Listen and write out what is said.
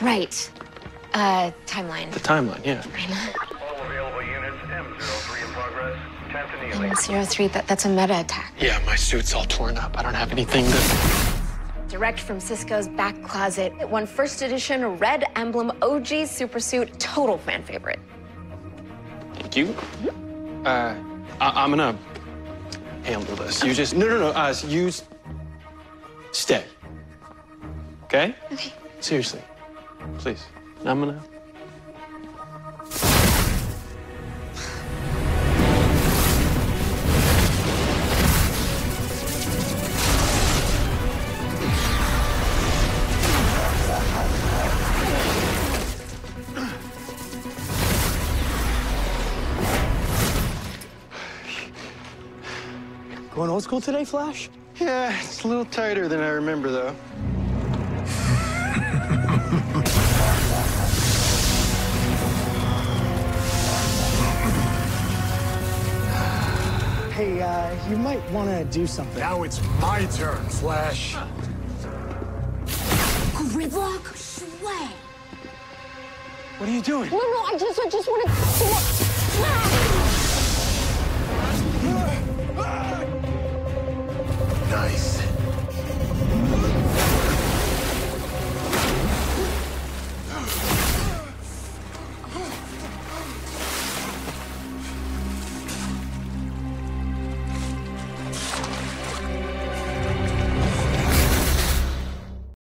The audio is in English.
Right. Uh, timeline. The timeline, yeah. All available units, M03 in progress. 10th and Ely. Zero three. That, that's a meta attack. Yeah, my suit's all torn up. I don't have anything to. Direct from Cisco's back closet. It won first edition red emblem OG supersuit. Total fan favorite. Thank you. Uh, I- I'm gonna handle this. You just no, no, no. Uh, you s- stay. Okay? Okay. Seriously, please. I'm gonna. Going old school today, Flash? Yeah, it's a little tighter than I remember, though. hey, uh, you might want to do something. Now it's my turn, Flash. Gridlock Sway. What are you doing? No, no, I just, I just want to... Nice.